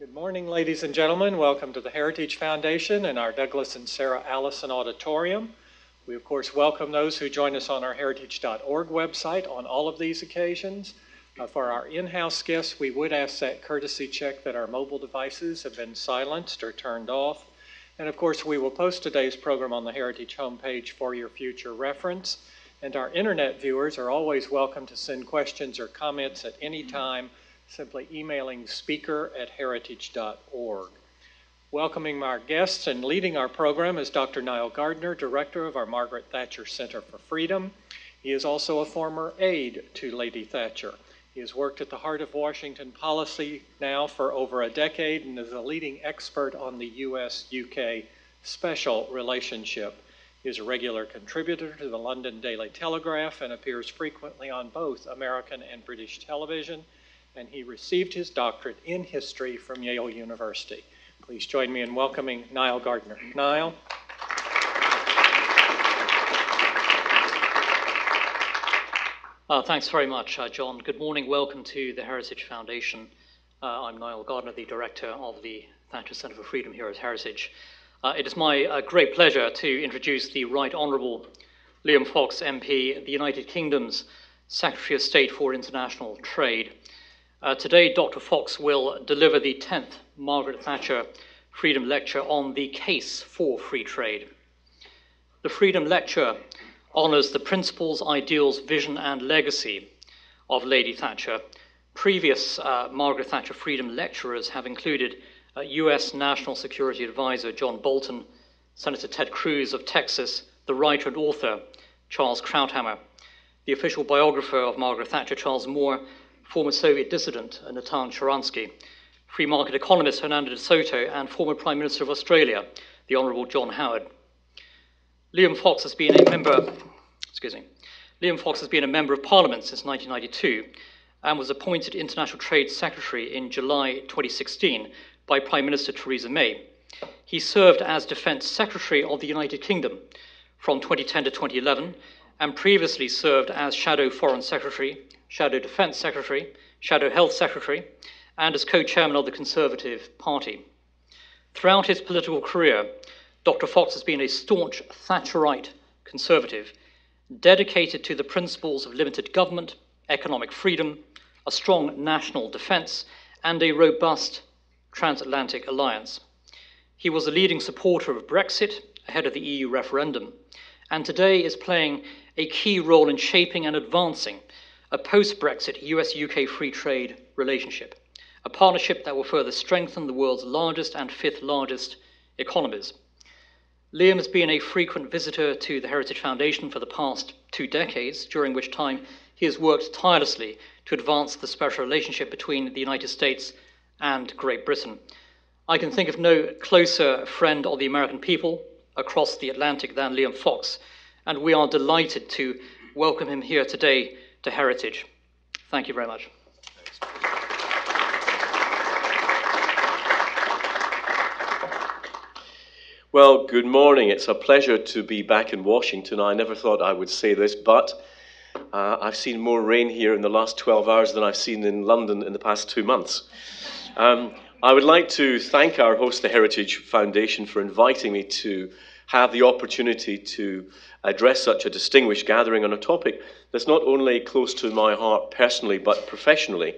Good morning, ladies and gentlemen. Welcome to the Heritage Foundation and our Douglas and Sarah Allison Auditorium. We, of course, welcome those who join us on our heritage.org website on all of these occasions. Uh, for our in-house guests, we would ask that courtesy check that our mobile devices have been silenced or turned off. And of course, we will post today's program on the Heritage homepage for your future reference. And our internet viewers are always welcome to send questions or comments at any time, simply emailing speaker at heritage.org. Welcoming our guests and leading our program is Dr. Nile Gardiner, Director of our Margaret Thatcher Center for Freedom. He is also a former aide to Lady Thatcher. He has worked at the heart of Washington policy now for over a decade and is a leading expert on the US UK special relationship. He is a regular contributor to the London Daily Telegraph and appears frequently on both American and British television. And he received his doctorate in history from Yale University. Please join me in welcoming Nile Gardiner. Nile. Uh, thanks very much, uh, John. Good morning. Welcome to the Heritage Foundation. Uh, I'm Nile Gardiner, the director of the Thatcher Centre for Freedom here at Heritage. Uh, it is my uh, great pleasure to introduce the Right Honourable Liam Fox MP, the United Kingdom's Secretary of State for International Trade. Uh, today, Dr. Fox will deliver the 10th Margaret Thatcher Freedom Lecture on the case for free trade. The Freedom Lecture honours the principles, ideals, vision, and legacy of Lady Thatcher. Previous uh, Margaret Thatcher Freedom lecturers have included uh, US National Security Advisor John Bolton, Senator Ted Cruz of Texas, the writer and author Charles Krauthammer, the official biographer of Margaret Thatcher, Charles Moore, former Soviet dissident Natan Sharansky, free market economist Hernando de Soto, and former Prime Minister of Australia, the Honourable John Howard. Liam Fox has been a member, excuse me, Liam Fox has been a member of Parliament since 1992 and was appointed International Trade Secretary in July 2016 by Prime Minister Theresa May. He served as Defence Secretary of the United Kingdom from 2010 to 2011 and previously served as Shadow Foreign Secretary, Shadow Defence Secretary, Shadow Health Secretary, and as co chairman of the Conservative Party. Throughout his political career, Dr. Fox has been a staunch Thatcherite conservative, dedicated to the principles of limited government, economic freedom, a strong national defence, and a robust transatlantic alliance. He was a leading supporter of Brexit ahead of the EU referendum, and today is playing a key role in shaping and advancing a post Brexit US UK free trade relationship, a partnership that will further strengthen the world's largest and fifth largest economies. Liam has been a frequent visitor to the Heritage Foundation for the past two decades, during which time he has worked tirelessly to advance the special relationship between the United States and Great Britain. I can think of no closer friend of the American people across the Atlantic than Liam Fox, and we are delighted to welcome him here today to Heritage. Thank you very much. Well, good morning. It's a pleasure to be back in Washington. I never thought I would say this, but uh, I've seen more rain here in the last 12 hours than I've seen in London in the past two months. Um, I would like to thank our host, the Heritage Foundation, for inviting me to have the opportunity to address such a distinguished gathering on a topic that's not only close to my heart personally, but professionally,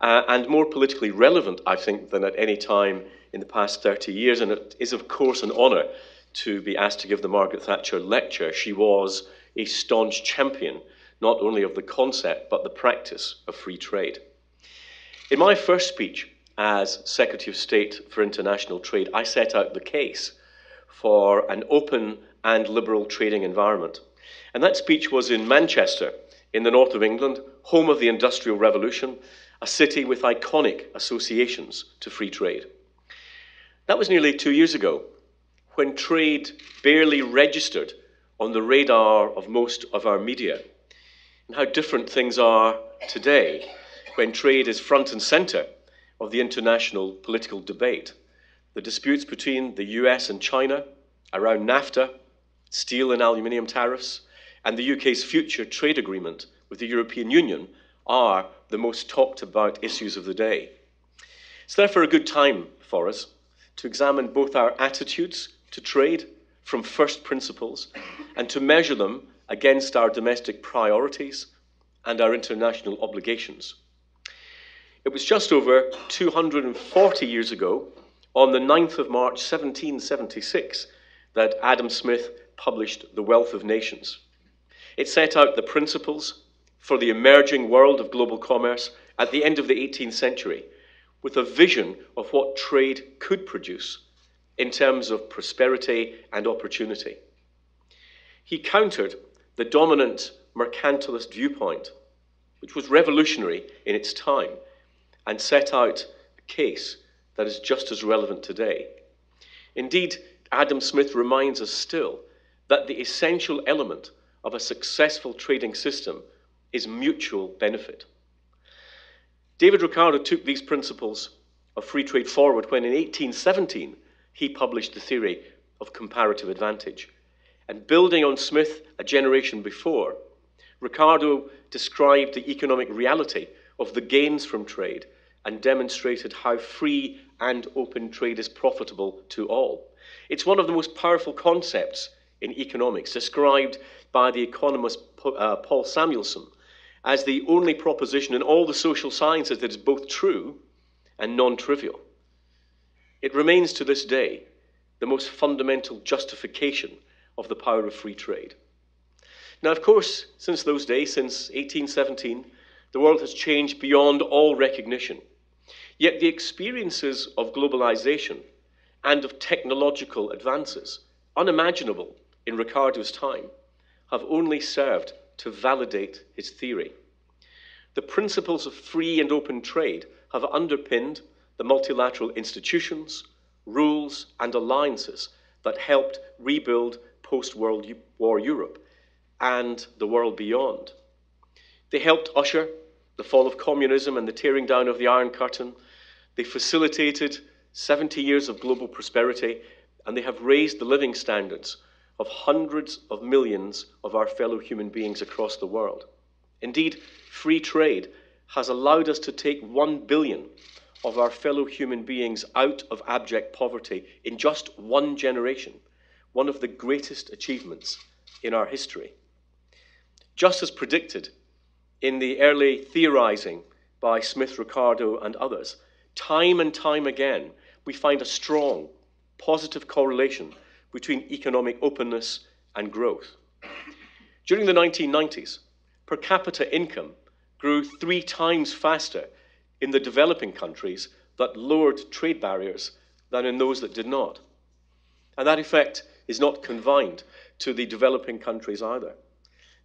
uh, and more politically relevant, I think, than at any time in the past 30 years. And it is, of course, an honour to be asked to give the Margaret Thatcher lecture. She was a staunch champion, not only of the concept, but the practice of free trade. In my first speech, as Secretary of State for International Trade, I set out the case for an open and liberal trading environment. And that speech was in Manchester, in the north of England, home of the Industrial Revolution, a city with iconic associations to free trade. That was nearly two years ago, when trade barely registered on the radar of most of our media. And how different things are today, when trade is front and centre of the international political debate. The disputes between the US and China around NAFTA, steel and aluminium tariffs, and the UK's future trade agreement with the European Union are the most talked about issues of the day. It's therefore a good time for us to examine both our attitudes to trade from first principles and to measure them against our domestic priorities and our international obligations. It was just over 240 years ago, on the 9th of March 1776, that Adam Smith published The Wealth of Nations. It set out the principles for the emerging world of global commerce at the end of the 18th century with a vision of what trade could produce in terms of prosperity and opportunity. He countered the dominant mercantilist viewpoint, which was revolutionary in its time, and set out a case that is just as relevant today. Indeed, Adam Smith reminds us still that the essential element of a successful trading system is mutual benefit. David Ricardo took these principles of free trade forward when in 1817 he published the theory of comparative advantage. And building on Smith a generation before, Ricardo described the economic reality of the gains from trade and demonstrated how free and open trade is profitable to all. It's one of the most powerful concepts in economics, described by the economist uh, Paul Samuelson as the only proposition in all the social sciences that is both true and non trivial. It remains to this day the most fundamental justification of the power of free trade. Now, of course, since those days, since 1817, the world has changed beyond all recognition. Yet the experiences of globalization and of technological advances, unimaginable in Ricardo's time, have only served to validate his theory. The principles of free and open trade have underpinned the multilateral institutions, rules, and alliances that helped rebuild post World War Europe and the world beyond. They helped usher the fall of communism and the tearing down of the Iron Curtain. They facilitated 70 years of global prosperity, and they have raised the living standards of hundreds of millions of our fellow human beings across the world. Indeed, free trade has allowed us to take one billion of our fellow human beings out of abject poverty in just one generation, one of the greatest achievements in our history. Just as predicted in the early theorizing by Smith Ricardo and others, time and time again, we find a strong, positive correlation between economic openness and growth. During the 1990s, per capita income grew three times faster in the developing countries that lowered trade barriers than in those that did not. And that effect is not confined to the developing countries either.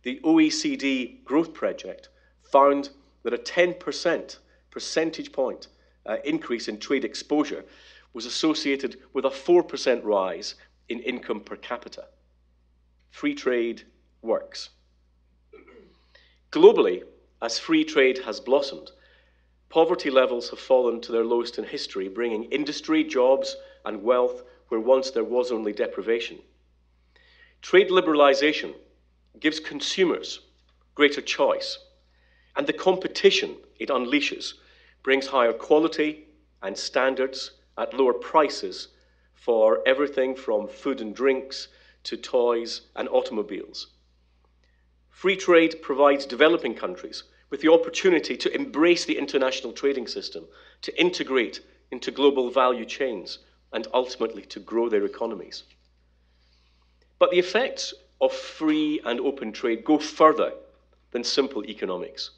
The OECD Growth Project found that a 10% percentage point uh, increase in trade exposure was associated with a 4% rise in income per capita. Free trade works. Globally, as free trade has blossomed, poverty levels have fallen to their lowest in history, bringing industry, jobs, and wealth where once there was only deprivation. Trade liberalization gives consumers greater choice, and the competition it unleashes brings higher quality and standards at lower prices for everything from food and drinks to toys and automobiles. Free trade provides developing countries with the opportunity to embrace the international trading system, to integrate into global value chains, and ultimately to grow their economies. But the effects of free and open trade go further than simple economics.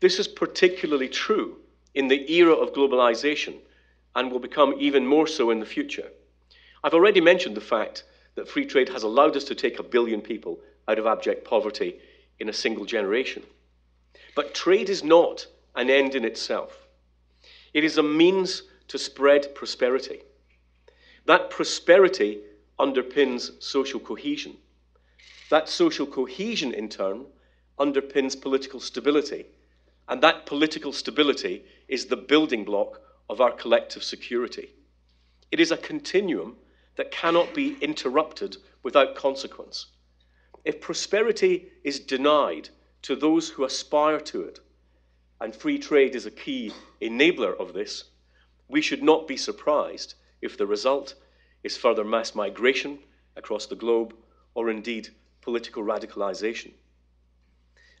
This is particularly true in the era of globalization and will become even more so in the future. I've already mentioned the fact that free trade has allowed us to take a billion people out of abject poverty in a single generation. But trade is not an end in itself, it is a means to spread prosperity. That prosperity underpins social cohesion. That social cohesion, in turn, underpins political stability. And that political stability is the building block of our collective security. It is a continuum that cannot be interrupted without consequence. If prosperity is denied to those who aspire to it, and free trade is a key enabler of this, we should not be surprised if the result is further mass migration across the globe or indeed political radicalization.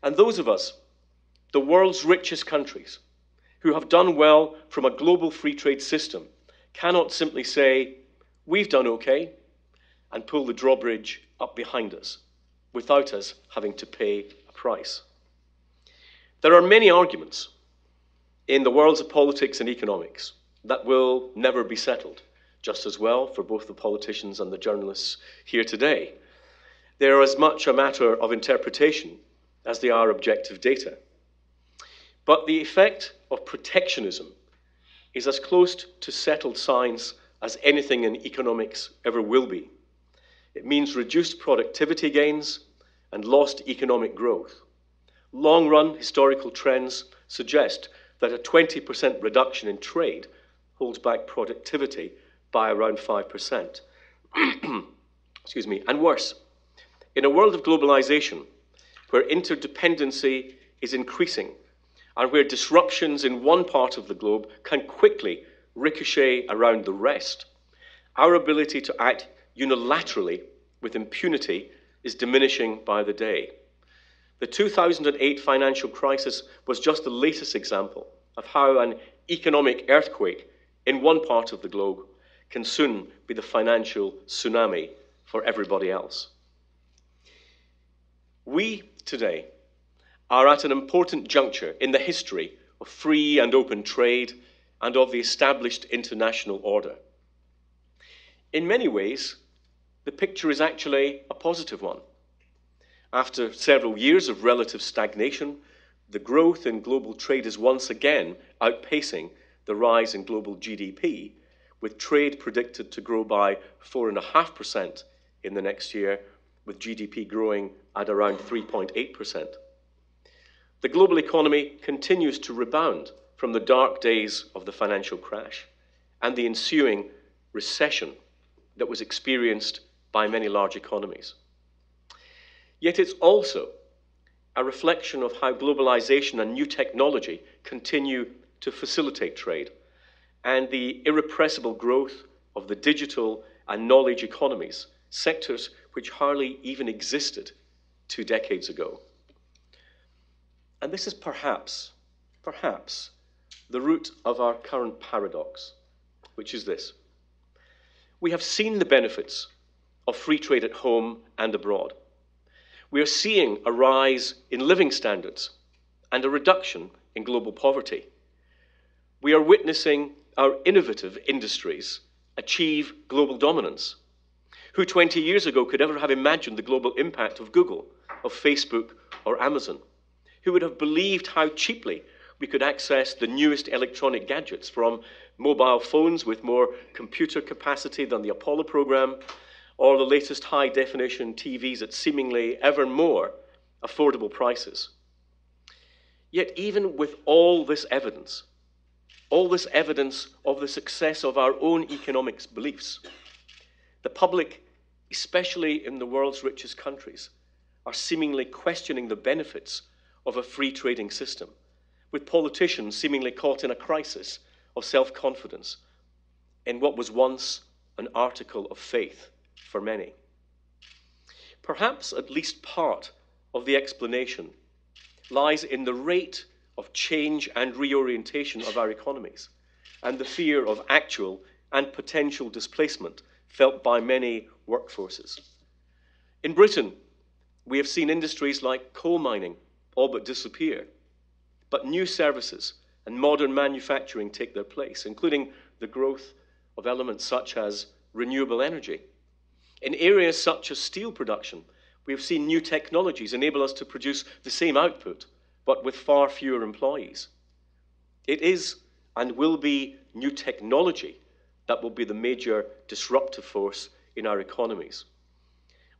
And those of us, the world's richest countries, who have done well from a global free trade system, cannot simply say, we've done okay, and pull the drawbridge up behind us without us having to pay a price. There are many arguments in the worlds of politics and economics that will never be settled, just as well for both the politicians and the journalists here today. They are as much a matter of interpretation as they are objective data. But the effect of protectionism is as close to settled science as anything in economics ever will be. It means reduced productivity gains and lost economic growth. Long run historical trends suggest that a 20% reduction in trade holds back productivity by around 5%. Excuse me, and worse. In a world of globalization, where interdependency is increasing and where disruptions in one part of the globe can quickly ricochet around the rest, our ability to act unilaterally with impunity is diminishing by the day. The 2008 financial crisis was just the latest example of how an economic earthquake in one part of the globe can soon be the financial tsunami for everybody else. We today are at an important juncture in the history of free and open trade and of the established international order. In many ways, the picture is actually a positive one. After several years of relative stagnation, the growth in global trade is once again outpacing the rise in global GDP, with trade predicted to grow by 4.5% in the next year, with GDP growing at around 3.8%. The global economy continues to rebound from the dark days of the financial crash and the ensuing recession that was experienced by many large economies. Yet it's also a reflection of how globalization and new technology continue to facilitate trade and the irrepressible growth of the digital and knowledge economies, sectors which hardly even existed two decades ago. And this is perhaps, perhaps, the root of our current paradox, which is this. We have seen the benefits of free trade at home and abroad. We are seeing a rise in living standards and a reduction in global poverty. We are witnessing our innovative industries achieve global dominance. Who 20 years ago could ever have imagined the global impact of Google, of Facebook, or Amazon? Who would have believed how cheaply we could access the newest electronic gadgets from mobile phones with more computer capacity than the Apollo program or the latest high definition TVs at seemingly ever more affordable prices. Yet, even with all this evidence, all this evidence of the success of our own economics beliefs, the public, especially in the world's richest countries, are seemingly questioning the benefits of a free trading system, with politicians seemingly caught in a crisis of self confidence in what was once an article of faith for many. Perhaps at least part of the explanation lies in the rate of change and reorientation of our economies and the fear of actual and potential displacement felt by many workforces. In Britain, we have seen industries like coal mining all but disappear, but new services and modern manufacturing take their place, including the growth of elements such as renewable energy in areas such as steel production, we have seen new technologies enable us to produce the same output, but with far fewer employees. It is and will be new technology that will be the major disruptive force in our economies.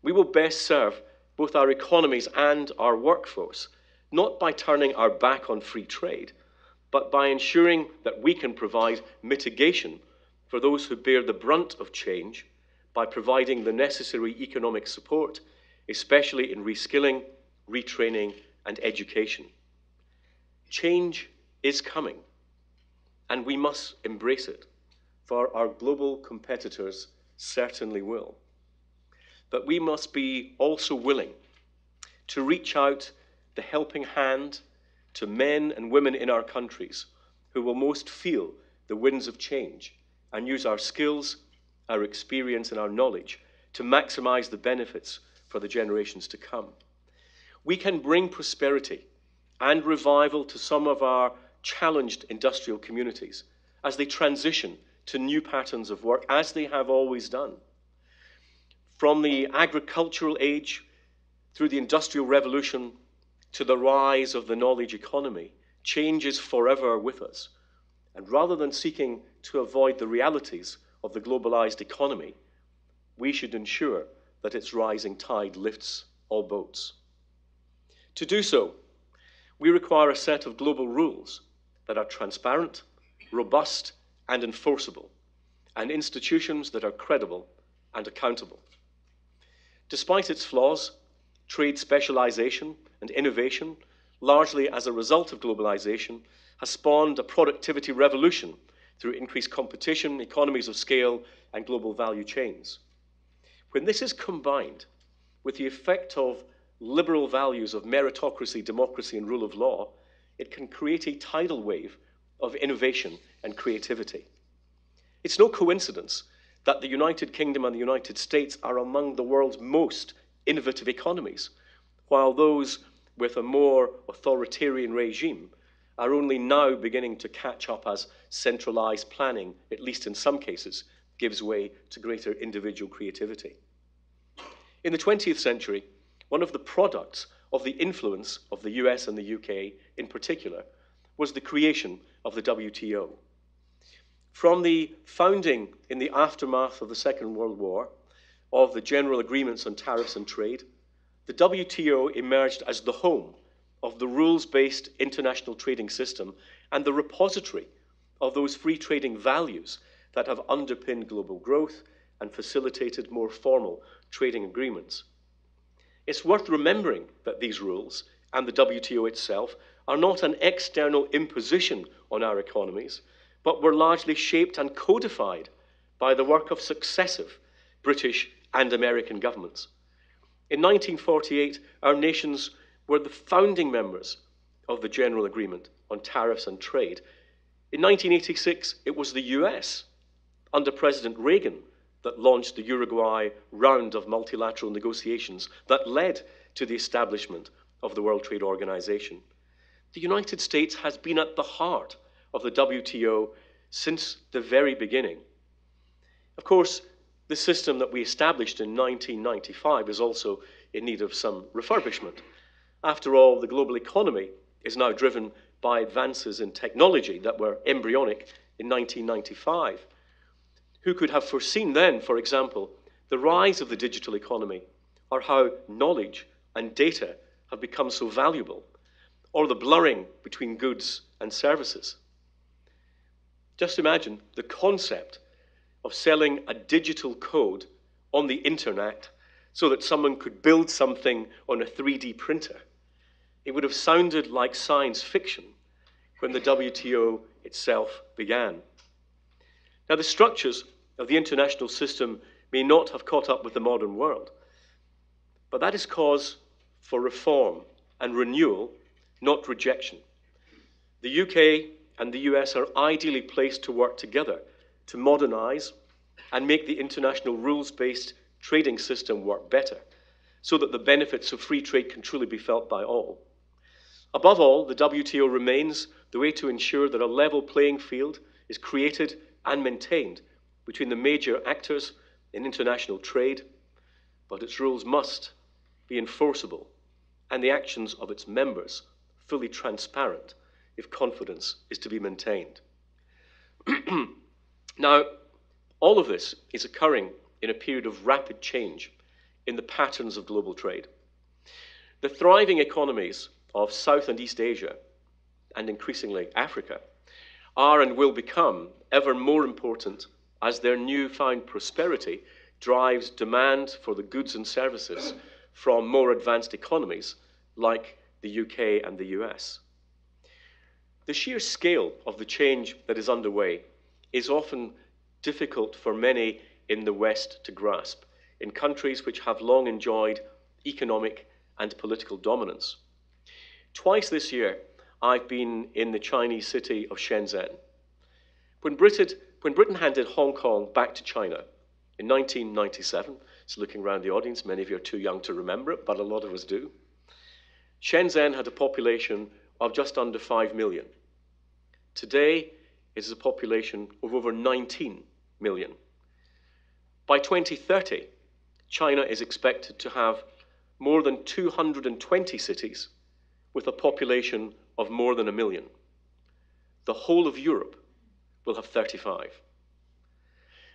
We will best serve both our economies and our workforce, not by turning our back on free trade, but by ensuring that we can provide mitigation for those who bear the brunt of change by providing the necessary economic support, especially in reskilling, retraining, and education. Change is coming, and we must embrace it, for our global competitors certainly will. But we must be also willing to reach out the helping hand to men and women in our countries who will most feel the winds of change and use our skills, our experience, and our knowledge to maximize the benefits for the generations to come. We can bring prosperity and revival to some of our challenged industrial communities as they transition to new patterns of work, as they have always done. From the agricultural age through the Industrial Revolution to the rise of the knowledge economy, change is forever with us. And rather than seeking to avoid the realities of the globalized economy, we should ensure that its rising tide lifts all boats. To do so, we require a set of global rules that are transparent, robust, and enforceable, and institutions that are credible and accountable. Despite its flaws, trade specialization and innovation, largely as a result of globalization, has spawned a productivity revolution through increased competition, economies of scale, and global value chains. When this is combined with the effect of liberal values of meritocracy, democracy, and rule of law, it can create a tidal wave of innovation and creativity. It's no coincidence that the United Kingdom and the United States are among the world's most innovative economies, while those with a more authoritarian regime are only now beginning to catch up as centralized planning, at least in some cases, gives way to greater individual creativity. In the 20th century, one of the products of the influence of the US and the UK in particular was the creation of the WTO. From the founding in the aftermath of the Second World War of the General Agreements on Tariffs and Trade, the WTO emerged as the home of the rules based international trading system and the repository of those free trading values that have underpinned global growth and facilitated more formal trading agreements. It's worth remembering that these rules and the WTO itself are not an external imposition on our economies, but were largely shaped and codified by the work of successive British and American governments. In 1948, our nations were the founding members of the General Agreement on Tariffs and Trade. In 1986, it was the US, under President Reagan, that launched the Uruguay round of multilateral negotiations that led to the establishment of the World Trade Organization. The United States has been at the heart of the WTO since the very beginning. Of course, the system that we established in 1995 is also in need of some refurbishment. After all, the global economy is now driven by advances in technology that were embryonic in 1995. Who could have foreseen then, for example, the rise of the digital economy, or how knowledge and data have become so valuable, or the blurring between goods and services? Just imagine the concept of selling a digital code on the internet so that someone could build something on a 3D printer. It would have sounded like science fiction when the WTO itself began. Now, the structures of the international system may not have caught up with the modern world, but that is cause for reform and renewal, not rejection. The UK and the US are ideally placed to work together to modernize and make the international rules based trading system work better so that the benefits of free trade can truly be felt by all. Above all, the WTO remains the way to ensure that a level playing field is created and maintained between the major actors in international trade, but its rules must be enforceable and the actions of its members fully transparent if confidence is to be maintained. now, all of this is occurring in a period of rapid change in the patterns of global trade. The thriving economies of South and East Asia, and increasingly Africa, are and will become ever more important as their newfound prosperity drives demand for the goods and services from more advanced economies like the UK and the US. The sheer scale of the change that is underway is often difficult for many in the West to grasp, in countries which have long enjoyed economic and political dominance. Twice this year, I've been in the Chinese city of Shenzhen. When Britain, when Britain handed Hong Kong back to China in 1997, it's looking around the audience, many of you are too young to remember it, but a lot of us do. Shenzhen had a population of just under 5 million. Today, it is a population of over 19 million. By 2030, China is expected to have more than 220 cities with a population of more than a million. The whole of Europe will have 35.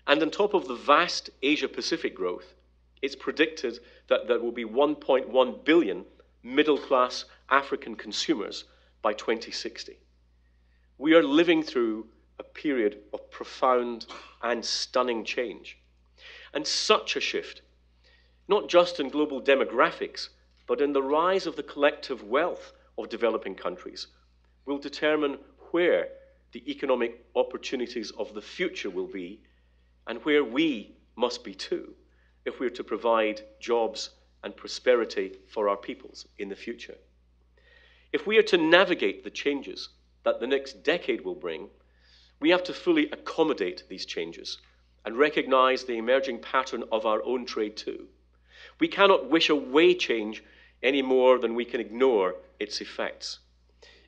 And on top of the vast Asia Pacific growth, it's predicted that there will be 1.1 billion middle class African consumers by 2060. We are living through a period of profound and stunning change. And such a shift, not just in global demographics, but in the rise of the collective wealth of developing countries, will determine where the economic opportunities of the future will be and where we must be too if we're to provide jobs and prosperity for our peoples in the future. If we are to navigate the changes that the next decade will bring, we have to fully accommodate these changes and recognize the emerging pattern of our own trade too. We cannot wish away change any more than we can ignore its effects.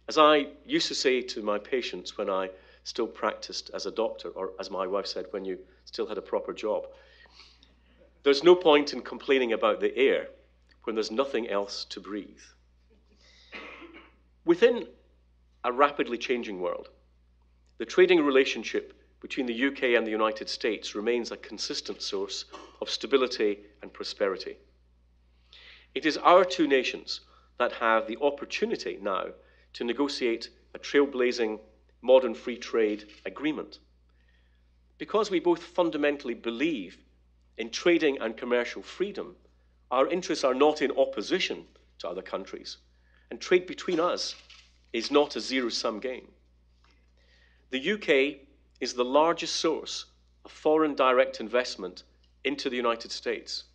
As I used to say to my patients when I still practiced as a doctor, or as my wife said, when you still had a proper job, there's no point in complaining about the air when there's nothing else to breathe. Within a rapidly changing world, the trading relationship between the UK and the United States remains a consistent source of stability and prosperity. It is our two nations that have the opportunity now to negotiate a trailblazing modern free trade agreement. Because we both fundamentally believe in trading and commercial freedom, our interests are not in opposition to other countries, and trade between us is not a zero sum game. The UK is the largest source of foreign direct investment into the United States,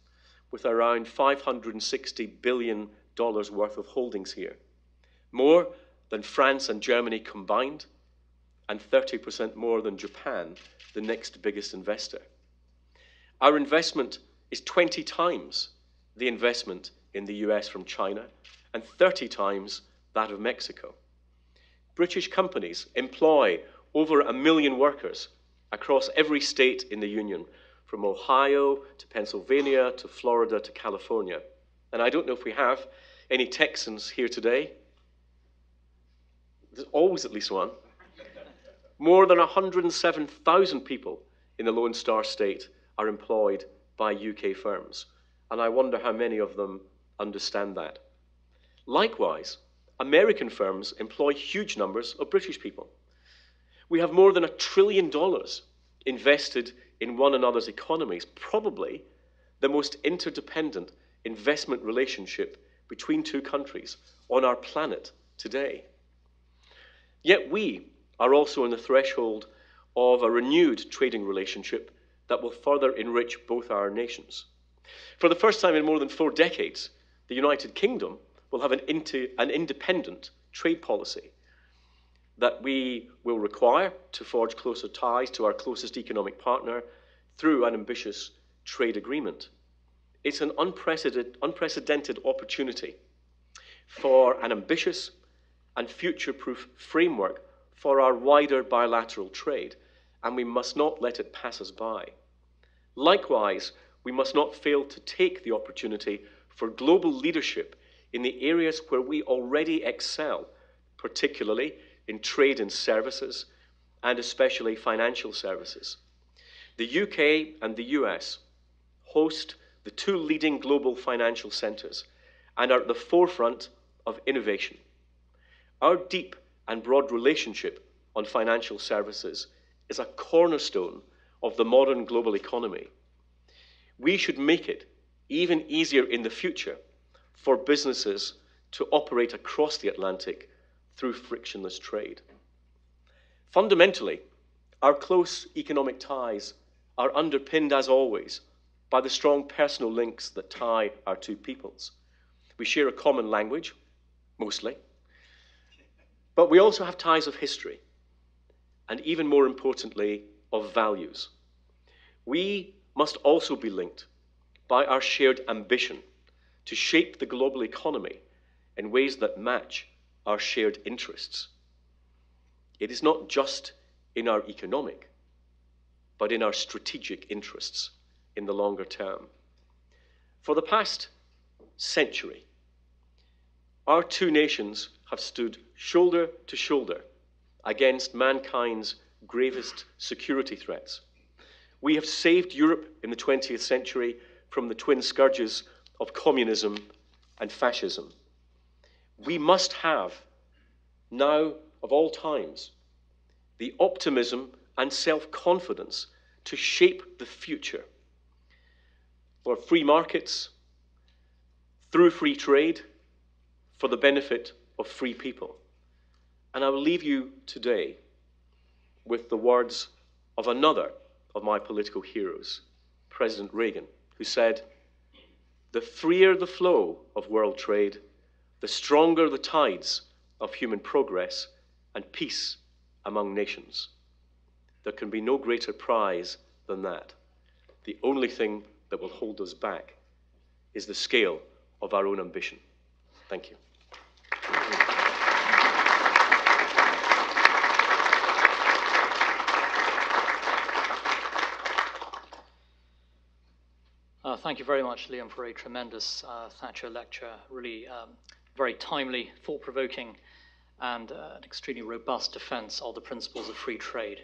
with around $560 billion worth of holdings here, more than France and Germany combined, and 30% more than Japan, the next biggest investor. Our investment is 20 times the investment in the US from China and 30 times that of Mexico. British companies employ over a million workers across every state in the Union, from Ohio to Pennsylvania to Florida to California. And I don't know if we have any Texans here today. There's always at least one. More than 107,000 people in the Lone Star State are employed by UK firms. And I wonder how many of them understand that. Likewise, American firms employ huge numbers of British people. We have more than a trillion dollars invested in one another's economies, probably the most interdependent investment relationship between two countries on our planet today. Yet we are also on the threshold of a renewed trading relationship that will further enrich both our nations. For the first time in more than four decades, the United Kingdom will have an, an independent trade policy that we will require to forge closer ties to our closest economic partner through an ambitious trade agreement. It's an unprecedented, unprecedented opportunity for an ambitious and future proof framework for our wider bilateral trade, and we must not let it pass us by. Likewise, we must not fail to take the opportunity for global leadership in the areas where we already excel, particularly in trade and services, and especially financial services. The UK and the US host the two leading global financial centers and are at the forefront of innovation. Our deep and broad relationship on financial services is a cornerstone of the modern global economy. We should make it even easier in the future for businesses to operate across the Atlantic through frictionless trade. Fundamentally, our close economic ties are underpinned, as always, by the strong personal links that tie our two peoples. We share a common language, mostly, but we also have ties of history, and even more importantly, of values. We must also be linked by our shared ambition to shape the global economy in ways that match our shared interests. It is not just in our economic, but in our strategic interests in the longer term. For the past century, our two nations have stood shoulder to shoulder against mankind's gravest security threats. We have saved Europe in the 20th century from the twin scourges of communism and fascism. We must have, now of all times, the optimism and self confidence to shape the future for free markets, through free trade, for the benefit of free people. And I will leave you today with the words of another of my political heroes, President Reagan, who said, The freer the flow of world trade, the stronger the tides of human progress and peace among nations. There can be no greater prize than that. The only thing that will hold us back is the scale of our own ambition. Thank you. Thank you very much, Liam, for a tremendous uh, Thatcher lecture. Really um, very timely, thought provoking, and uh, an extremely robust defense of the principles of free trade.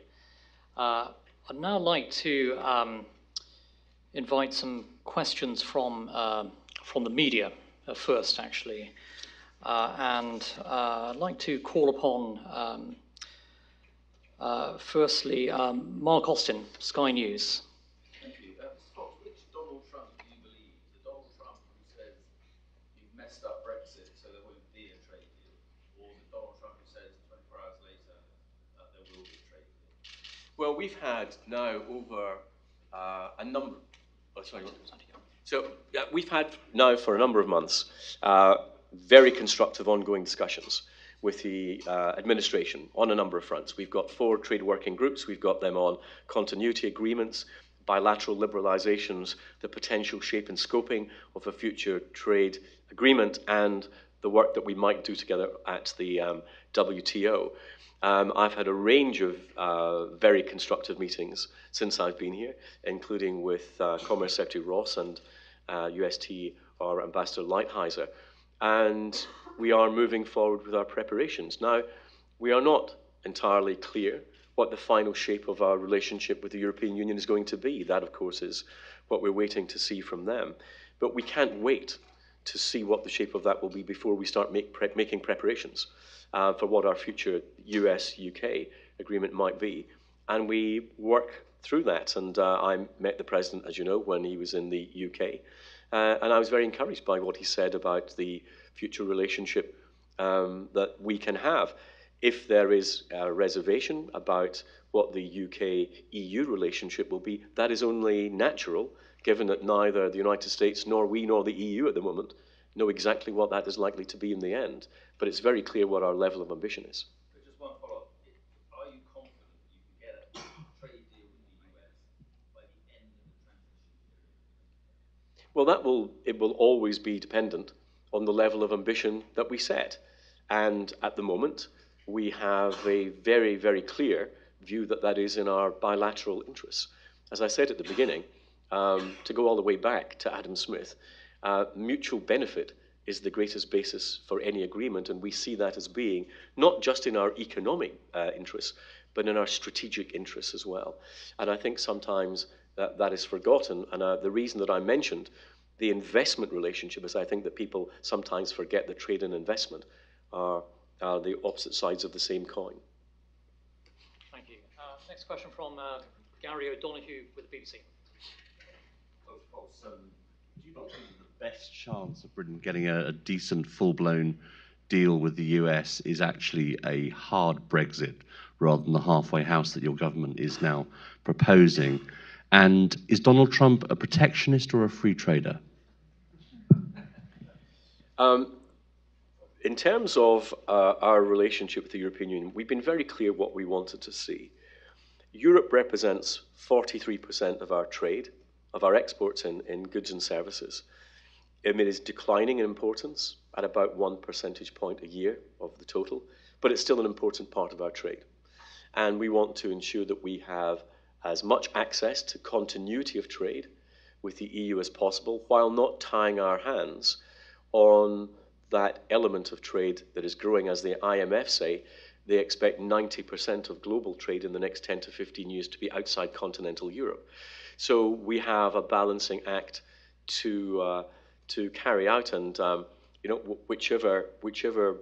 Uh, I'd now like to um, invite some questions from, uh, from the media uh, first, actually. and I'd like to call upon, um, firstly, um, Mark Austin, Sky News. Well, we've had now over uh, a number. Oh, sorry. So we've had now for a number of months uh, very constructive ongoing discussions with the uh, administration on a number of fronts. We've got four trade working groups. We've got them on continuity agreements, bilateral liberalizations, the potential shape and scoping of a future trade agreement, and the work that we might do together at the um, WTO. Um, I've had a range of uh, very constructive meetings since I've been here, including with uh, Commerce Secretary Ross and uh, UST or Ambassador Lighthizer. And we are moving forward with our preparations. Now, we are not entirely clear what the final shape of our relationship with the European Union is going to be. That, of course, is what we're waiting to see from them. But we can't wait to see what the shape of that will be before we start make pre making preparations uh, for what our future US UK agreement might be. And we work through that. And uh, I met the president, as you know, when he was in the UK. Uh, and I was very encouraged by what he said about the future relationship um, that we can have. If there is a reservation about what the UK EU relationship will be, that is only natural, given that neither the United States nor we nor the EU at the moment know exactly what that is likely to be in the end. But it's very clear what our level of ambition is. Just one follow-up. Are you confident you can get a trade deal with the US by the end of the transition period? Well, that will it will always be dependent on the level of ambition that we set. And at the moment, we have a very, very clear view that that is in our bilateral interests. As I said at the beginning, um, to go all the way back to Adam Smith, uh, mutual benefit is the greatest basis for any agreement, and we see that as being not just in our economic uh, interests, but in our strategic interests as well. And I think sometimes that, that is forgotten. And uh, the reason that I mentioned the investment relationship is I think that people sometimes forget that trade and investment are, are the opposite sides of the same coin. Thank you. Uh, next question from uh, Gary O'Donoghue with the BBC. Do you not think the best chance of Britain getting a, a decent, full blown deal with the US is actually a hard Brexit rather than the halfway house that your government is now proposing? And is Donald Trump a protectionist or a free trader? Um, in terms of uh, our relationship with the European Union, we've been very clear what we wanted to see. Europe represents 43% of our trade, of our exports in, in goods and services. It is declining in importance at about one percentage point a year of the total, but it's still an important part of our trade. And we want to ensure that we have as much access to continuity of trade with the EU as possible while not tying our hands on that element of trade that is growing, as the IMF say, they expect 90% of global trade in the next 10 to 15 years to be outside continental Europe. So we have a balancing act to uh, to carry out, and um, you know whichever whichever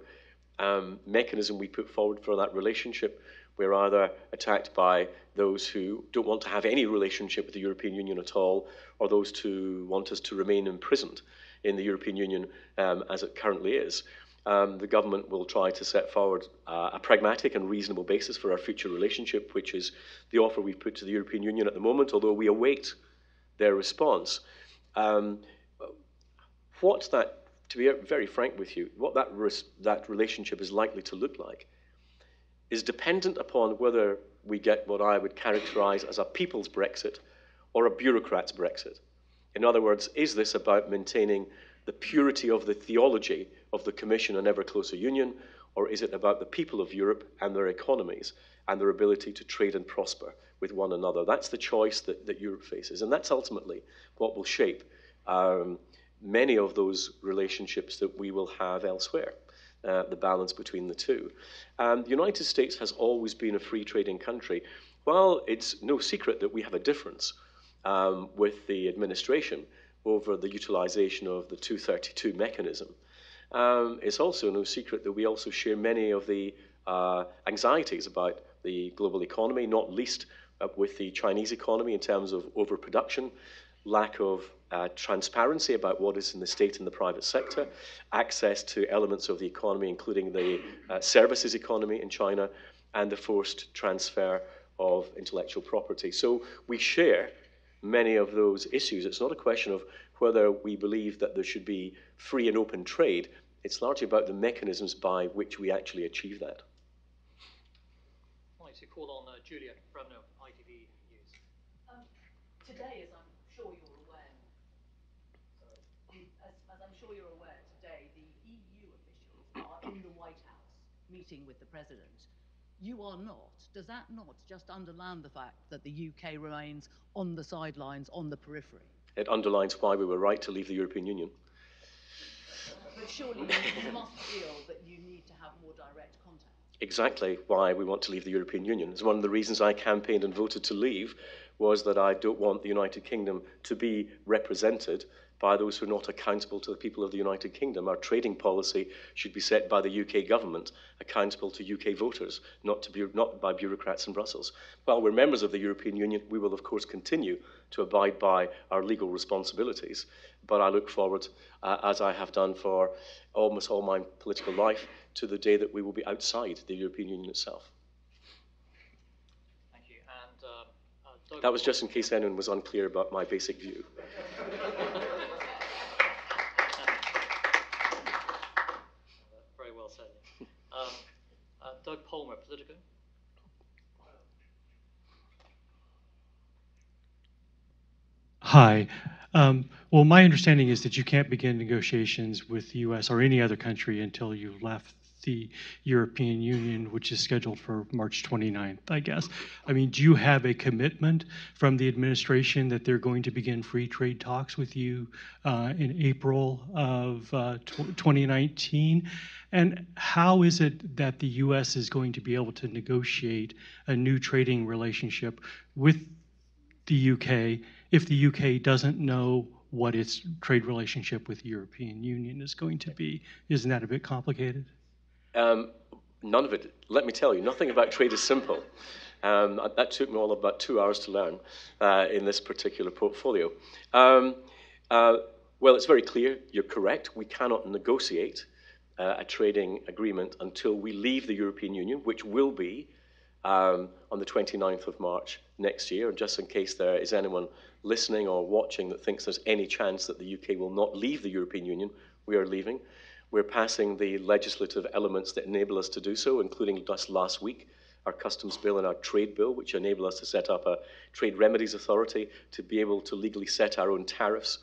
um, mechanism we put forward for that relationship, we're either attacked by those who don't want to have any relationship with the European Union at all, or those who want us to remain imprisoned in the European Union um, as it currently is. Um, the government will try to set forward uh, a pragmatic and reasonable basis for our future relationship, which is the offer we've put to the European Union at the moment, although we await their response. Um, what that, to be very frank with you, what that, that relationship is likely to look like is dependent upon whether we get what I would characterize as a people's Brexit or a bureaucrat's Brexit. In other words, is this about maintaining the purity of the theology of the Commission and Ever Closer Union, or is it about the people of Europe and their economies and their ability to trade and prosper with one another? That's the choice that, that Europe faces, and that's ultimately what will shape um, many of those relationships that we will have elsewhere. Uh, the balance between the two. And the United States has always been a free trading country. While it's no secret that we have a difference um, with the administration over the utilization of the 232 mechanism. Um, it's also no secret that we also share many of the uh, anxieties about the global economy, not least uh, with the Chinese economy in terms of overproduction, lack of uh, transparency about what is in the state and the private sector, access to elements of the economy, including the uh, services economy in China, and the forced transfer of intellectual property. So we share many of those issues. It's not a question of whether we believe that there should be free and open trade. It's largely about the mechanisms by which we actually achieve that. I'd like to call on uh, Juliet Bremner, ITV News. Um, today, as I'm sure you're aware, as, as I'm sure you're aware, today the EU officials are in the White House meeting with the President. You are not. Does that not just underline the fact that the UK remains on the sidelines, on the periphery? It underlines why we were right to leave the European Union. But surely you must feel that you need to have more direct contact. Exactly why we want to leave the European Union. It's one of the reasons I campaigned and voted to leave was that I don't want the United Kingdom to be represented by those who are not accountable to the people of the United Kingdom. Our trading policy should be set by the UK government, accountable to UK voters, not, to be, not by bureaucrats in Brussels. While we're members of the European Union, we will, of course, continue to abide by our legal responsibilities. But I look forward, uh, as I have done for almost all my political life, to the day that we will be outside the European Union itself. Thank you. And, uh, uh, that was just in case anyone was unclear about my basic view. Politico. Hi. Um, well, my understanding is that you can't begin negotiations with the U.S. or any other country until you've left the European Union, which is scheduled for March 29th, I guess. I mean, do you have a commitment from the administration that they're going to begin free trade talks with you uh, in April of uh, 2019? And how is it that the U.S. is going to be able to negotiate a new trading relationship with the U.K. if the U.K. doesn't know what its trade relationship with the European Union is going to be? Isn't that a bit complicated? Um, none of it. Let me tell you, nothing about trade is simple. Um, that took me all about two hours to learn uh, in this particular portfolio. Um, uh, well, it's very clear. You're correct. We cannot negotiate uh, a trading agreement until we leave the European Union, which will be um, on the 29th of March next year. And just in case there is anyone listening or watching that thinks there's any chance that the UK will not leave the European Union, we are leaving. We're passing the legislative elements that enable us to do so, including just last week, our customs bill and our trade bill, which enable us to set up a trade remedies authority to be able to legally set our own tariffs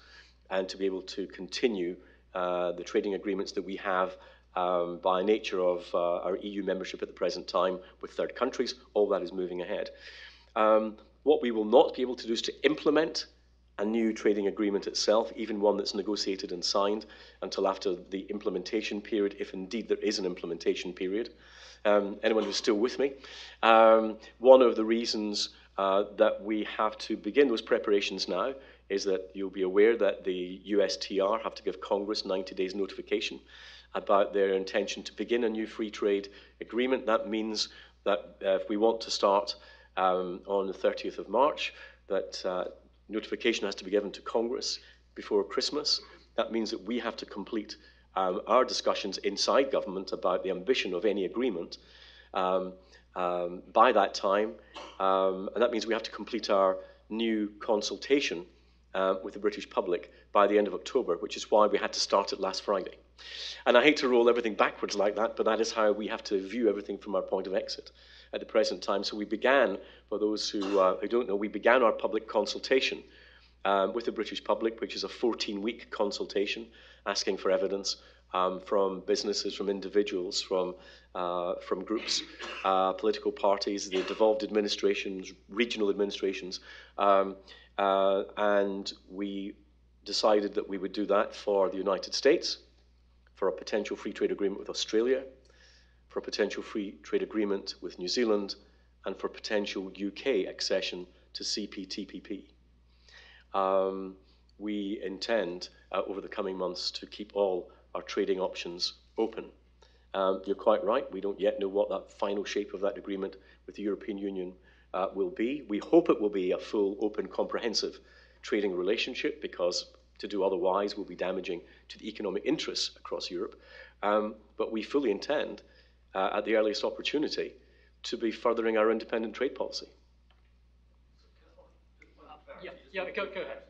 and to be able to continue uh, the trading agreements that we have um, by nature of uh, our EU membership at the present time with third countries. All that is moving ahead. Um, what we will not be able to do is to implement a new trading agreement itself, even one that's negotiated and signed, until after the implementation period, if indeed there is an implementation period. Um, anyone who's still with me? Um, one of the reasons uh, that we have to begin those preparations now is that you'll be aware that the USTR have to give Congress 90 days notification about their intention to begin a new free trade agreement. That means that uh, if we want to start um, on the 30th of March, that uh, notification has to be given to Congress before Christmas. That means that we have to complete um, our discussions inside government about the ambition of any agreement um, um, by that time. Um, and that means we have to complete our new consultation uh, with the British public by the end of October, which is why we had to start it last Friday. And I hate to roll everything backwards like that, but that is how we have to view everything from our point of exit at the present time. So we began, for those who, uh, who don't know, we began our public consultation um, with the British public, which is a 14-week consultation asking for evidence um, from businesses, from individuals, from, uh, from groups, uh, political parties, the devolved administrations, regional administrations. Um, uh, and we decided that we would do that for the United States, for a potential free trade agreement with Australia, for a potential free trade agreement with New Zealand, and for potential UK accession to CPTPP. Um, we intend uh, over the coming months to keep all our trading options open. Um, you're quite right, we don't yet know what that final shape of that agreement with the European Union uh, will be. We hope it will be a full, open, comprehensive trading relationship because to do otherwise will be damaging to the economic interests across Europe. Um, but we fully intend, uh, at the earliest opportunity, to be furthering our independent trade policy. Yeah, yeah, go, go ahead.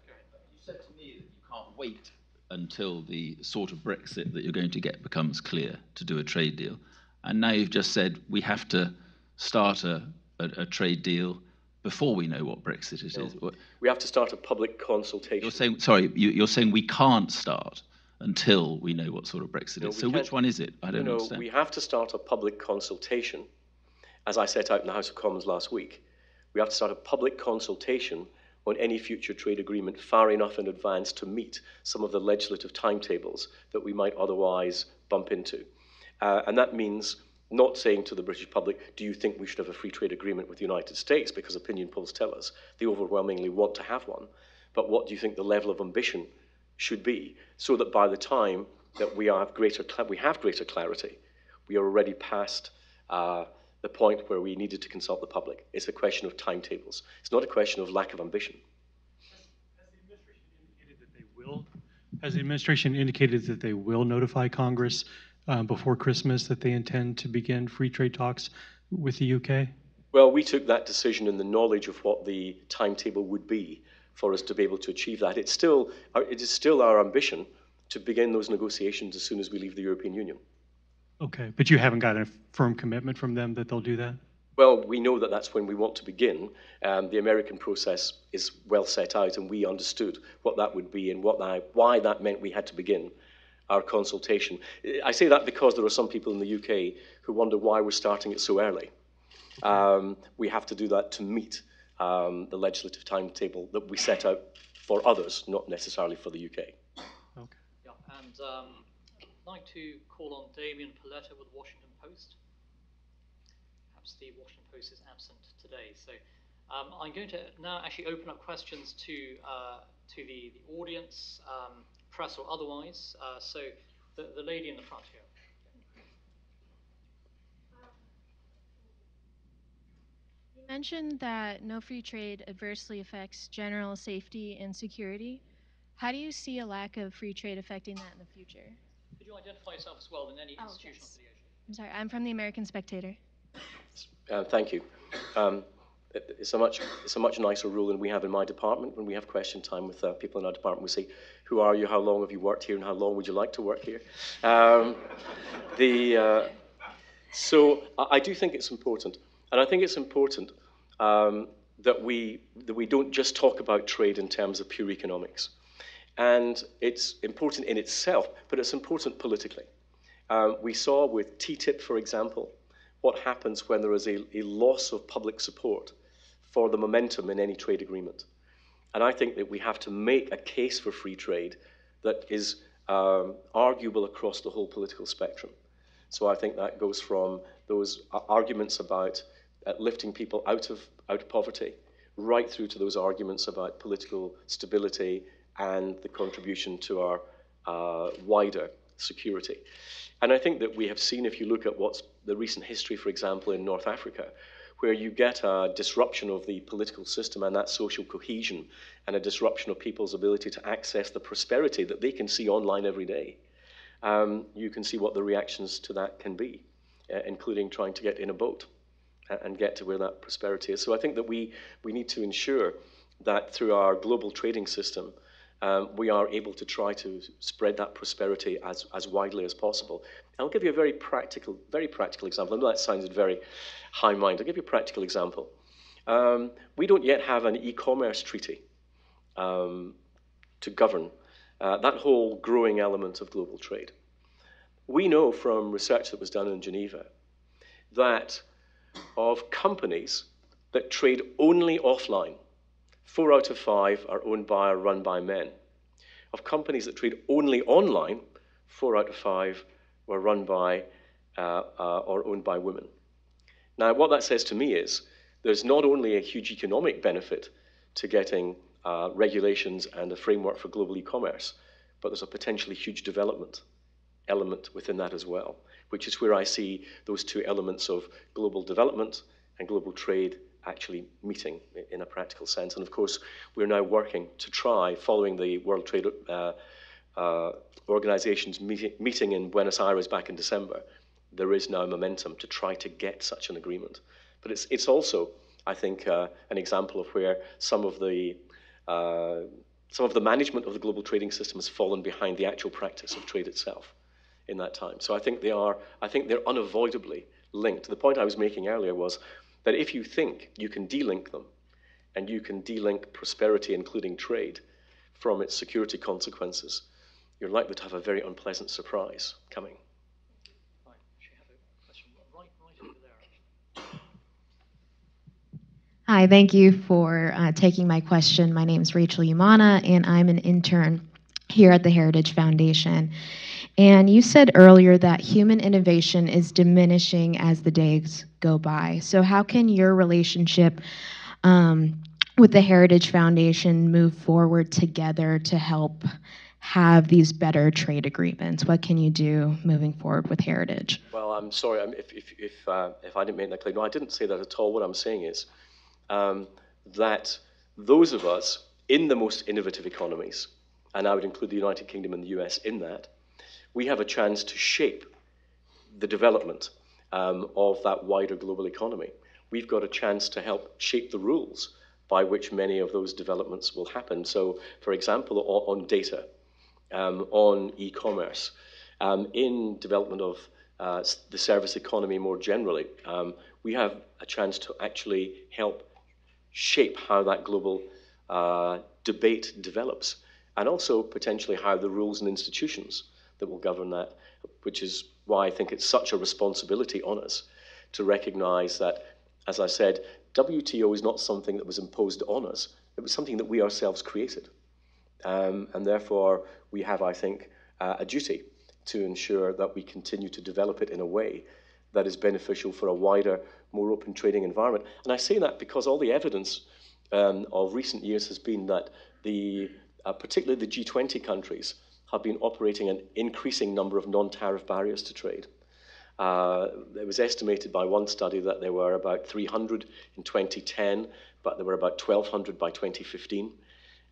You said to me that you can't wait until the sort of Brexit that you're going to get becomes clear to do a trade deal. And now you've just said we have to start a, a, a trade deal before we know what Brexit is. We have to start a public consultation. You're saying, sorry, you, are saying we can't start until we know what sort of Brexit no, is. So which one is it? I don't no, understand. We have to start a public consultation, as I set out in the House of Commons last week. We have to start a public consultation on any future trade agreement far enough in advance to meet some of the legislative timetables that we might otherwise bump into. Uh, and that means not saying to the British public, do you think we should have a free trade agreement with the United States? Because opinion polls tell us they overwhelmingly want to have one. But what do you think the level of ambition should be? So that by the time that we have greater, we have greater clarity, we are already past uh, the point where we needed to consult the public. It's a question of timetables. It's not a question of lack of ambition. Has the administration indicated that they will notify Congress um, before Christmas that they intend to begin free trade talks with the UK? Well, we took that decision in the knowledge of what the timetable would be for us to be able to achieve that. It's still, it is still our ambition to begin those negotiations as soon as we leave the European Union. Okay, but you haven't got a firm commitment from them that they'll do that? Well, we know that that's when we want to begin. Um, the American process is well set out, and we understood what that would be and what that, why that meant we had to begin our consultation. I say that because there are some people in the UK who wonder why we're starting it so early. Um, we have to do that to meet um, the legislative timetable that we set out for others, not necessarily for the UK. Okay. Yeah, and um, I'd like to call on Damian Paletta with the Washington Post. Perhaps the Washington Post is absent today, so um, I'm going to now actually open up questions to uh, to the, the audience. Um, press or otherwise. Uh, so the, the lady in the front here. Mentioned that no free trade adversely affects general safety and security. How do you see a lack of free trade affecting that in the future? Could you identify yourself as well in any oh, institutional yes. affiliation? I'm sorry, I'm from the American Spectator. Uh, thank you. Um, it- it's a much it's a much nicer rule than we have in my department. When we have question time with uh, people in our department, we say, "Who are you? How long have you worked here? And how long would you like to work here?" Um, the uh, so I, I do think it's important, and I think it's important um, that we that we don't just talk about trade in terms of pure economics, and it's important in itself, but it's important politically. Um, we saw with TTIP, for example, what happens when there is a, a loss of public support for the momentum in any trade agreement. And I think that we have to make a case for free trade that is um, arguable across the whole political spectrum. So I think that goes from those uh, arguments about uh, lifting people out of, out of poverty right through to those arguments about political stability and the contribution to our uh, wider security. And I think that we have seen, if you look at what's the recent history, for example, in North Africa, where you get a disruption of the political system and that social cohesion, and a disruption of people's ability to access the prosperity that they can see online every day, um, you can see what the reactions to that can be, uh, including trying to get in a boat and, get to where that prosperity is. So I think that we, we need to ensure that through our global trading system, um, we are able to try to spread that prosperity as, as widely as possible. I'll give you a very practical, very practical example. I know that sounds very high mind. I'll give you a practical example. Um, we don't yet have an e-commerce treaty um, to govern uh, that whole growing element of global trade. We know from research that was done in Geneva that of companies that trade only offline, four out of five are owned by or run by men. Of companies that trade only online, four out of five were run by uh, uh, or owned by women. Now, what that says to me is there's not only a huge economic benefit to getting uh, regulations and a framework for global e-commerce, but there's a potentially huge development element within that as well, which is where I see those two elements of global development and global trade actually meeting in a practical sense. And of course, we're now working to try, following the World Trade uh, uh, Organization's meeting, meeting in Buenos Aires back in December, there is now momentum to try to get such an agreement. But it's, it's also, I think, uh, an example of where some of the uh, some of the management of the global trading system has fallen behind the actual practice of trade itself in that time. So I think they are, I think they're unavoidably linked. The point I was making earlier was that if you think you can delink them, and you can delink prosperity, including trade, from its security consequences, you're likely to have a very unpleasant surprise coming. Hi, thank you for uh, taking my question. My name is Rachel Umana, and I'm an intern here at the Heritage Foundation. And you said earlier that human innovation is diminishing as the days go by. So, how can your relationship um, with the Heritage Foundation move forward together to help have these better trade agreements? What can you do moving forward with Heritage? Well, I'm sorry if, if, if, uh, if I didn't make that clear. No, I didn't say that at all. What I'm saying is, um, that those of us in the most innovative economies, and I would include the United Kingdom and the US in that, we have a chance to shape the development um, of that wider global economy. We've got a chance to help shape the rules by which many of those developments will happen. So, for example, on, on data, um, on e-commerce, um, in development of uh, the service economy more generally, um, we have a chance to actually help shape how that global uh, debate develops, and also potentially how the rules and institutions that will govern that, which is why I think it's such a responsibility on us to recognize that, as I said, WTO is not something that was imposed on us. It was something that we ourselves created. Um, and therefore, we have, I think, uh, a duty to ensure that we continue to develop it in a way that is beneficial for a wider, more open trading environment. And I say that because all the evidence um, of recent years has been that the, uh, particularly the G20 countries, have been operating an increasing number of non-tariff barriers to trade. Uh, it was estimated by one study that there were about 300 in 2010, but there were about 1,200 by 2015,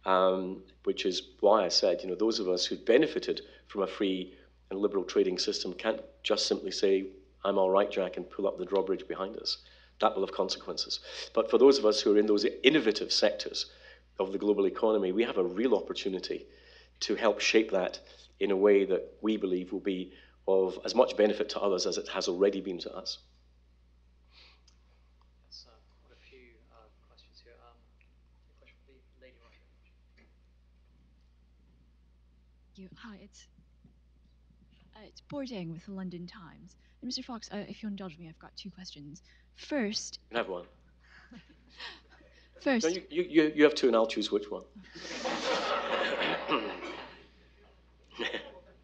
um, which is why I said, you know, those of us who benefited from a free and liberal trading system can't just simply say I'm all right, Jack, and pull up the drawbridge behind us. That will have consequences. But for those of us who are in those innovative sectors of the global economy, we have a real opportunity to help shape that in a way that we believe will be of as much benefit to others as it has already been to us. Yes, uh, quite a few uh, questions here. Um, question the lady right here. you. Hi, it's uh, it's Bourding with the London Times. And Mr. Fox, uh, if you'll indulge me, I've got two questions. First, You have one. first, No, you, you, you- you have two, and I'll choose which one.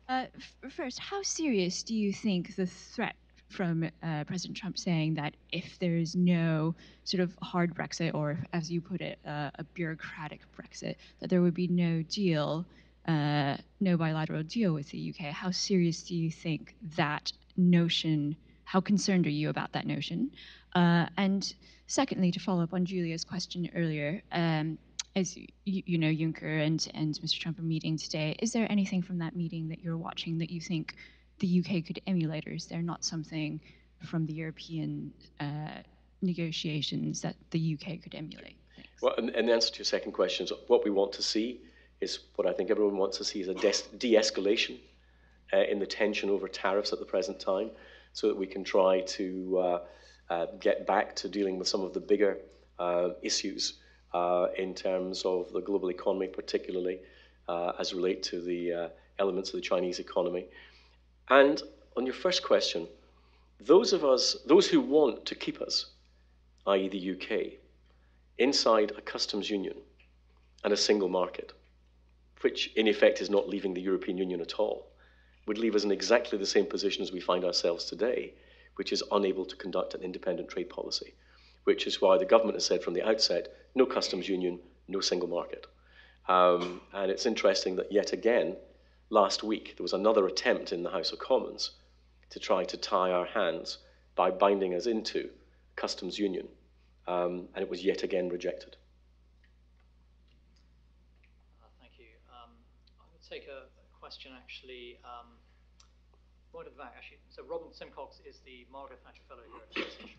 uh, first, how serious do you think the threat from uh, President Trump saying that if there is no sort of hard Brexit, or as you put it, uh, a bureaucratic Brexit, that there would be no deal, uh, no bilateral deal with the UK? How serious do you think that notion? How concerned are you about that notion? Uh, and secondly, to follow up on Julia's question earlier, um, as you, you know, Juncker and, and Mr. Trump are meeting today, is there anything from that meeting that you're watching that you think the UK could emulate, or is there not something from the European uh, negotiations that the UK could emulate? Thanks. Well, and, and the answer to your second question is what we want to see is what I think everyone wants to see is a de-escalation uh, in the tension over tariffs at the present time, so that we can try to uh, uh, get back to dealing with some of the bigger uh, issues uh, in terms of the global economy, particularly uh, as relate to the uh, elements of the Chinese economy. And on your first question, those of us, those who want to keep us, i.e., the UK, inside a customs union and a single market, which in effect is not leaving the European Union at all, would leave us in exactly the same position as we find ourselves today, which is unable to conduct an independent trade policy, which is why the government has said from the outset no customs union, no single market. Um, and it's interesting that yet again, last week, there was another attempt in the House of Commons to try to tie our hands by binding us into customs union, um, and it was yet again rejected. Uh, Thank you. Um, I would take a a question actually, right at the back, actually. So Robin Simcox is the Margaret Thatcher Fellow here at Heritage.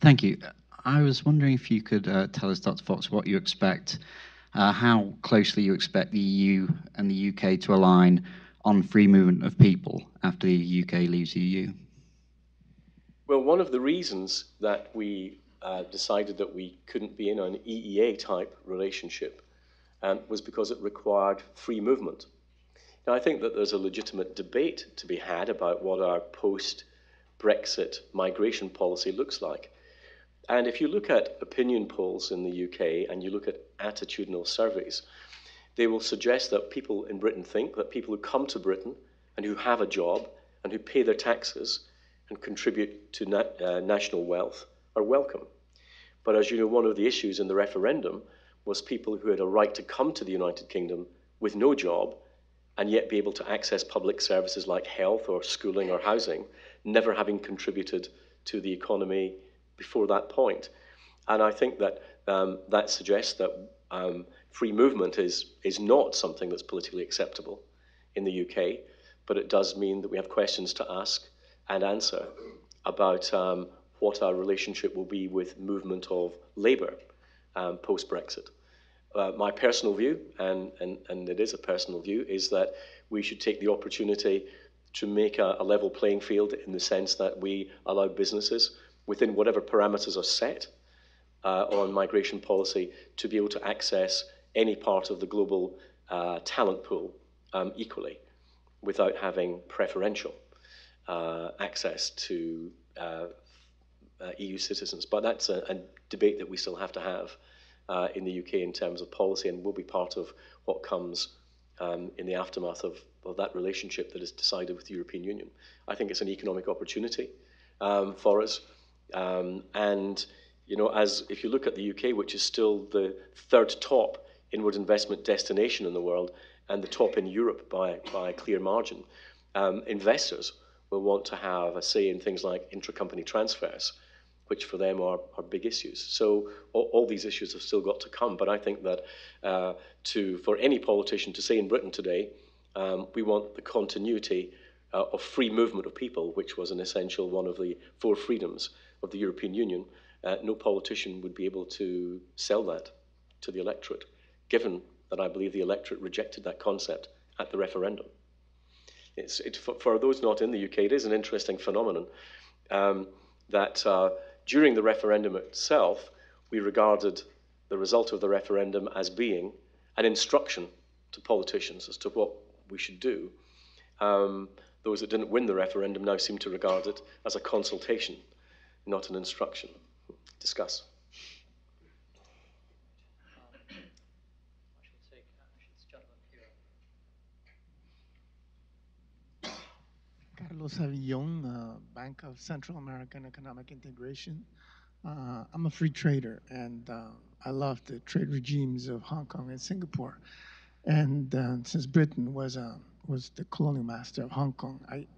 Thank you. I was wondering if you could uh, tell us, Dr. Fox, what you expect, uh, how closely you expect the EU and the UK to align on free movement of people after the UK leaves the EU. Well, one of the reasons that we uh, decided that we couldn't be in an EEA type relationship um, was because it required free movement. Now, I think that there's a legitimate debate to be had about what our post Brexit migration policy looks like. And if you look at opinion polls in the UK and you look at attitudinal surveys, they will suggest that people in Britain think that people who come to Britain and who have a job and who pay their taxes and contribute to na- uh, national wealth are welcome. But as you know, one of the issues in the referendum was people who had a right to come to the United Kingdom with no job and yet be able to access public services like health or schooling or housing, never having contributed to the economy before that point. And I think that um, that suggests that um, free movement is, is not something that's politically acceptable in the UK, but it does mean that we have questions to ask and answer about um, what our relationship will be with movement of labour um, post Brexit. Uh, my personal view, and, and, and it is a personal view, is that we should take the opportunity to make a, a level playing field in the sense that we allow businesses within whatever parameters are set uh, on migration policy to be able to access any part of the global uh, talent pool um, equally without having preferential uh, access to uh, uh, EU citizens. But that's a, a debate that we still have to have uh, in the UK in terms of policy and will be part of what comes um, in the aftermath of, of that relationship that is decided with the European Union. I think it's an economic opportunity um, for us. Um, and, you know, as if you look at the UK, which is still the third top inward investment destination in the world and the top in Europe by, by a clear margin, um, investors will want to have a say in things like intra-company transfers, which for them are, are big issues. So all, all these issues have still got to come. But I think that uh, to, for any politician to say in Britain today, um, we want the continuity uh, of free movement of people, which was an essential one of the four freedoms of the European Union, uh, no politician would be able to sell that to the electorate, given that I believe the electorate rejected that concept at the referendum. It's, it, for, for, those not in the UK, it is an interesting phenomenon um, that uh, during the referendum itself, we regarded the result of the referendum as being an instruction to politicians as to what we should do. Um, those that didn't win the referendum now seem to regard it as a consultation, not an instruction. Discuss. Carlos Avillon, uh, Bank of Central American Economic Integration. Uh, I'm a free trader, and uh, I love the trade regimes of Hong Kong and Singapore. And uh, since Britain was uh, was the colonial master of Hong Kong, I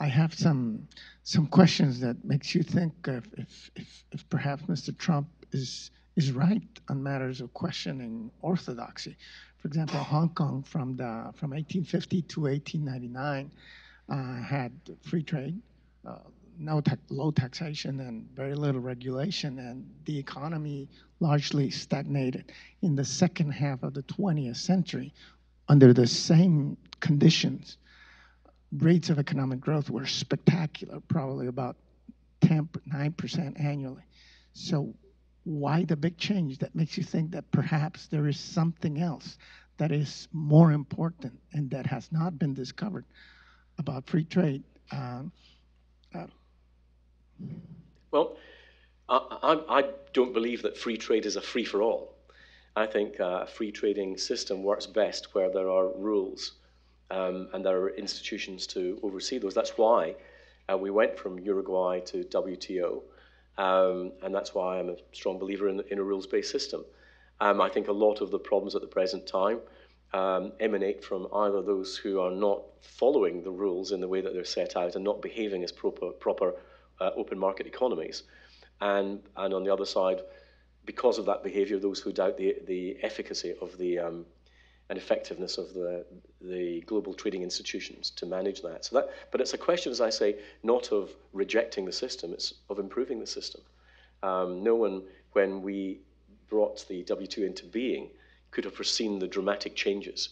I have some some questions that makes you think if if, if, if perhaps Mr. Trump is is right on matters of questioning orthodoxy. For example, Hong Kong from the from 1850 to 1899 uh, had free trade, uh, no low taxation, and very little regulation, and the economy largely stagnated. In the second half of the 20th century, under the same conditions, rates of economic growth were spectacular, probably about 10, 9% annually. So, why the big change that makes you think that perhaps there is something else that is more important and that has not been discovered about free trade? Um, uh, well, I, I, don't believe that free trade is a free for all. I think uh, a free trading system works best where there are rules um, and there are institutions to oversee those. That's why uh, we went from Uruguay to WTO, um, and that's why I'm a strong believer in, in a rules based system. Um, I think a lot of the problems at the present time um, emanate from either those who are not following the rules in the way that they're set out and not behaving as proper, proper uh, open market economies. And, and on the other side, because of that behavior, those who doubt the, the efficacy of the um, and effectiveness of the, the global trading institutions to manage that. So that. But it's a question, as I say, not of rejecting the system, it's of improving the system. Um, no one, when we brought the WTO into being, could have foreseen the dramatic changes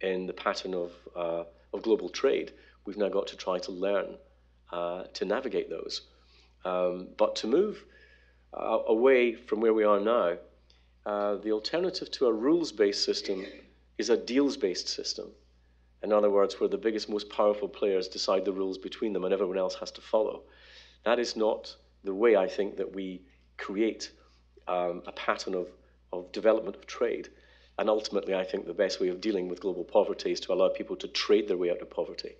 in the pattern of, uh, of global trade. We've now got to try to learn uh, to navigate those. Um, but to move uh, away from where we are now, uh, the alternative to a rules based system is a deals based system. In other words, where the biggest, most powerful players decide the rules between them and everyone else has to follow. That is not the way I think that we create um, a pattern of, of development of trade. And ultimately, I think the best way of dealing with global poverty is to allow people to trade their way out of poverty,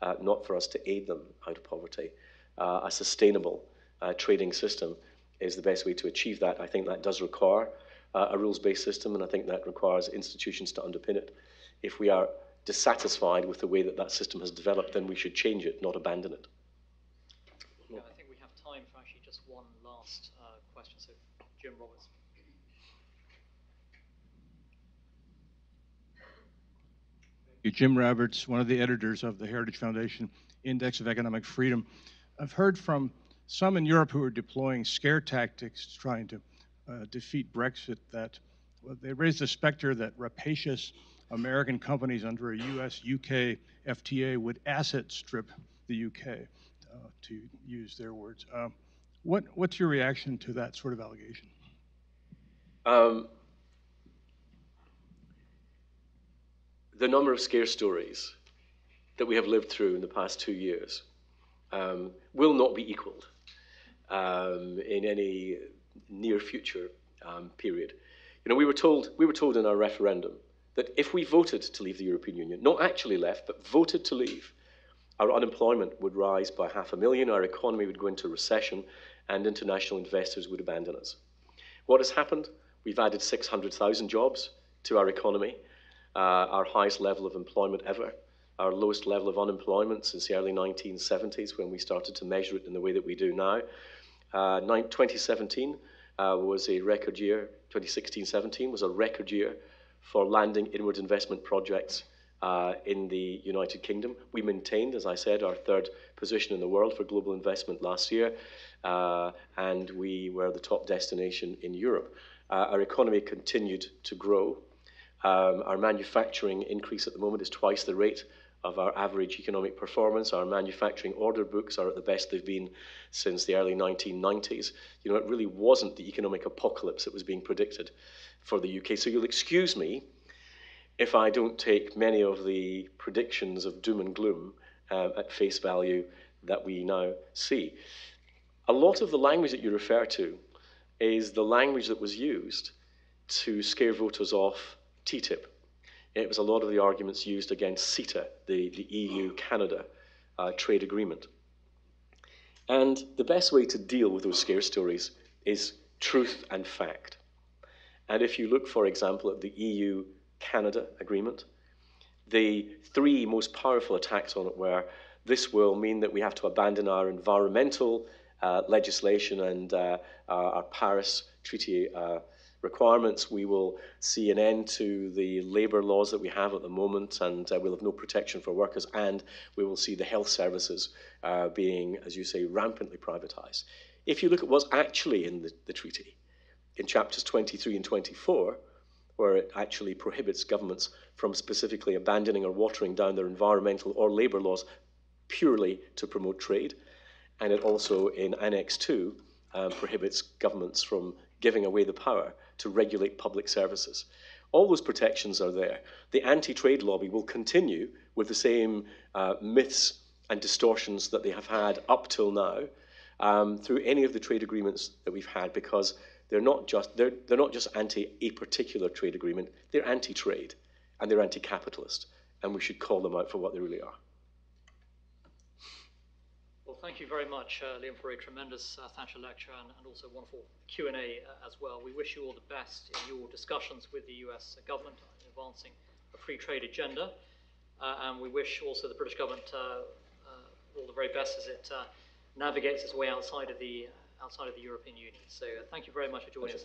uh, not for us to aid them out of poverty. Uh, a sustainable uh, trading system is the best way to achieve that. I think that does require uh, a rules based system, and I think that requires institutions to underpin it. If we are dissatisfied with the way that that system has developed, then we should change it, not abandon it. Yeah, I think we have time for actually just one last uh, question. So, Jim Roberts. Jim Roberts, one of the editors of the Heritage Foundation Index of Economic Freedom. I've heard from some in Europe who are deploying scare tactics trying to uh, defeat Brexit that well, they raised the specter that rapacious American companies under a US UK FTA would asset strip the UK, uh, to use their words. Uh, what, what's your reaction to that sort of allegation? Um, the number of scare stories that we have lived through in the past two years um, will not be equaled um, in any near future um, period. You know, we were told we were told in our referendum that if we voted to leave the European Union, not actually left, but voted to leave, our unemployment would rise by half a million, our economy would go into recession, and international investors would abandon us. What has happened? We've added 600,000 jobs to our economy, uh, our highest level of employment ever our lowest level of unemployment since the early 1970s when we started to measure it in the way that we do now. Uh, 2017 uh, was a record year, 2016 17 was a record year for landing inward investment projects uh, in the United Kingdom. We maintained, as I said, our third position in the world for global investment last year, uh, and we were the top destination in Europe. Uh, our economy continued to grow. Um, our manufacturing increase at the moment is twice the rate of our average economic performance. Our manufacturing order books are at the best they've been since the early 1990s. You know, it really wasn't the economic apocalypse that was being predicted for the UK. So you'll excuse me if I don't take many of the predictions of doom and gloom uh, at face value that we now see. A lot of the language that you refer to is the language that was used to scare voters off TTIP. It was a lot of the arguments used against CETA, the, the EU Canada uh, trade agreement. And the best way to deal with those scare stories is truth and fact. And if you look, for example, at the EU Canada agreement, the three most powerful attacks on it were this will mean that we have to abandon our environmental uh, legislation and uh, our, our, Paris Treaty uh, requirements. We will see an end to the labour laws that we have at the moment, and uh, we'll have no protection for workers, and we will see the health services uh, being, as you say, rampantly privatised. If you look at what's actually in the, the treaty, in chapters 23 and 24, where it actually prohibits governments from specifically abandoning or watering down their environmental or labour laws purely to promote trade. And it also, in Annex 2, um, prohibits governments from giving away the power to regulate public services. All those protections are there. The anti trade lobby will continue with the same uh, myths and distortions that they have had up till now um, through any of the trade agreements that we've had because they're not just, they're, they're not just anti a particular trade agreement, they're anti trade and they're anti capitalist. And we should call them out for what they really are. Thank you very much, uh, Liam, for a tremendous uh, Thatcher lecture and, and also wonderful Q&A uh, as well. We wish you all the best in your discussions with the US government in advancing a free trade agenda. Uh, and we wish also the British government uh, uh, all the very best as it navigates its way outside of the outside of the European Union. So uh, thank you very much for joining us.